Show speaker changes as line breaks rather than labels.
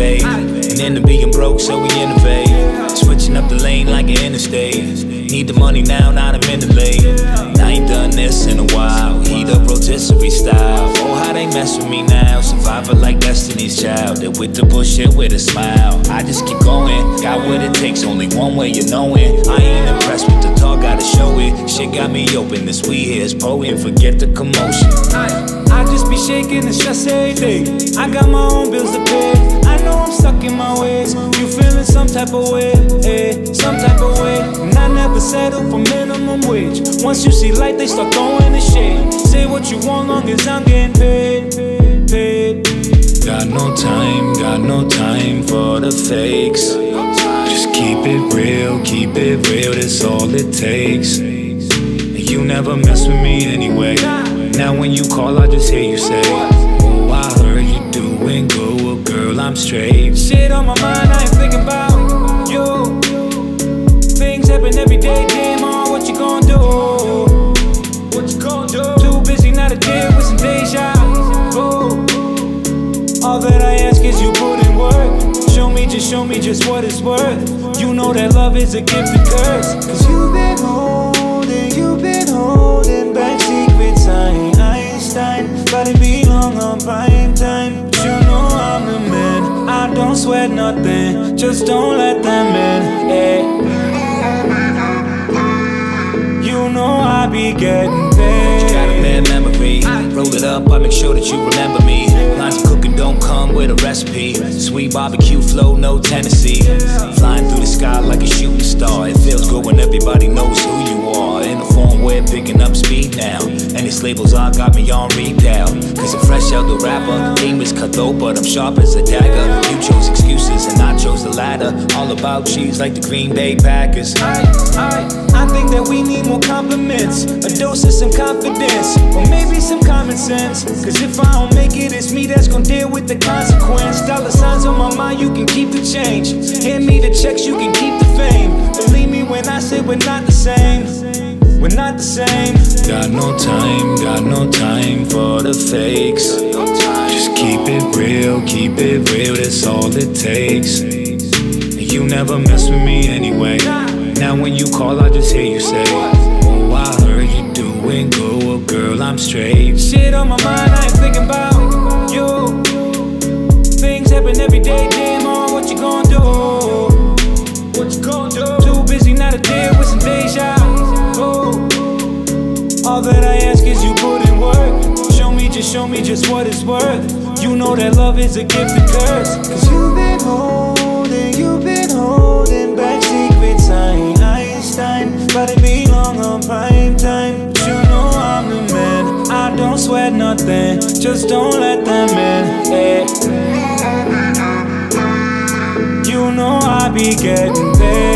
And then into being broke, so we innovate. Switching up the lane like an interstate. Need the money now, not a minute late. I ain't done this in a while. Heat up rotisserie style. Oh, how they mess with me now. Survivor like Destiny's Child. They with the bullshit with a smile. I just keep going. Got what it takes, only one way you know it. I ain't impressed with the talk, gotta show it. Shit got me open. This we here is potent. Forget the commotion.
I, I just be shaking and stress every day. I got my own bills to pay. Know I'm stuck in my ways. You feeling some type of way, eh? Some type of way. And I never settle for minimum wage. Once you see light, they start throwing the shade. Say what you want, long as I'm getting paid, paid.
Got no time, got no time for the fakes. Just keep it real, keep it real, that's all it takes. And you never mess with me anyway. Now when you call, I just hear you say, Oh, I heard you doing good, girl, I'm straight.
Shit on my mind, I ain't thinking about you. Things happen every day, damn on what you gon' do. What you gon' do? Too busy not to deal with some deja vu. All that I ask is you put in work. Show me, just show me just what it's worth. You know that love is a gift and curse. Cause you've been holding, you've been holding back I nothing, just don't let them in. eh. You know I be getting paid.
You Got a bad memory. Roll it up, I make sure that you remember me. Lines of cooking don't come with a recipe. Sweet barbecue flow, no Tennessee. Flying through the sky like a shooting star. It feels good when everybody knows now. And these labels all got me on retail. Cause I'm fresh out the rapper. Is cutthroat, but I'm sharp as a dagger. You chose excuses and I chose the latter. All about cheese like the Green Bay Packers.
I, I, I think that we need more compliments, a dose of some confidence, or maybe some common sense. Cause if I don't make it, it's me that's gonna deal with the consequence. Dollar signs on my mind, you can keep the change. Hand me the checks, you can keep the fame. Believe me when I say we're not the same.
No time, got no time for the fakes. Just keep it real, keep it real, that's all it takes. And you never mess with me anyway. Now when you call, I just hear you say, Oh, I heard you doing good, well, girl, I'm straight.
Shit on my mind, ask is you put in work. Show me, just show me just what it's worth. You know that love is a gift and curse. Cause you've been holding, you've been holding back secrets. I ain't Einstein, but it be long on prime time. But you know I'm the man. I don't sweat nothing, just don't let them in. eh. You know I be getting paid.